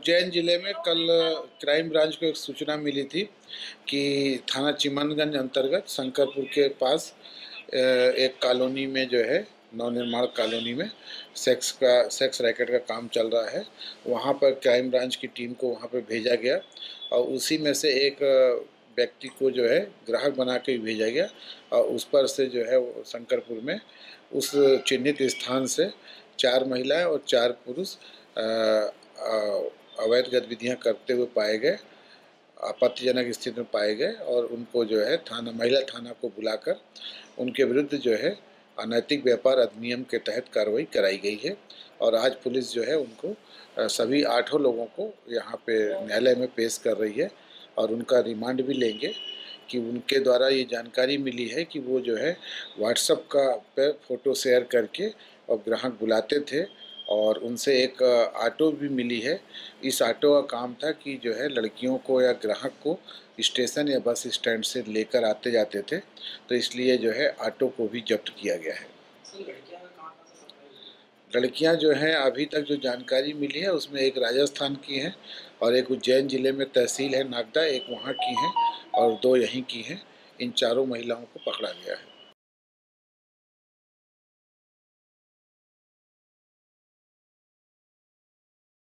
उज्जैन ज़िले में कल, क्राइम ब्रांच को एक सूचना मिली थी कि थाना चिमनगंज अंतर्गत शंकरपुर के पास एक कॉलोनी में जो है, नवनिर्माण कॉलोनी में सेक्स का, सेक्स रैकेट का काम चल रहा है। वहाँ पर क्राइम ब्रांच की टीम को वहाँ पर भेजा गया और उसी में से एक व्यक्ति को जो है, ग्राहक बना के भेजा गया और उस पर से जो है शंकरपुर में उस चिन्हित स्थान से चार महिलाएँ और चार पुरुष अवैध गतिविधियाँ करते हुए पाए गए, आपत्तिजनक स्थिति में पाए गए और उनको जो है थाना, महिला थाना को बुलाकर उनके विरुद्ध जो है अनैतिक व्यापार अधिनियम के तहत कार्रवाई कराई गई है और आज पुलिस जो है उनको सभी आठों लोगों को यहाँ पे न्यायालय में पेश कर रही है और उनका रिमांड भी लेंगे कि उनके द्वारा ये जानकारी मिली है कि वो जो है व्हाट्सअप का पे फ़ोटो शेयर करके और ग्राहक बुलाते थे और उनसे एक ऑटो भी मिली है। इस ऑटो का काम था कि जो है लड़कियों को या ग्राहक को स्टेशन या बस स्टैंड से लेकर आते जाते थे तो इसलिए जो है ऑटो को भी जब्त किया गया है। लड़कियाँ जो हैं अभी तक जो जानकारी मिली है उसमें एक राजस्थान की हैं और एक उज्जैन ज़िले में तहसील है नागदा एक वहाँ की हैं और दो यहीं की हैं। इन चारों महिलाओं को पकड़ा गया है।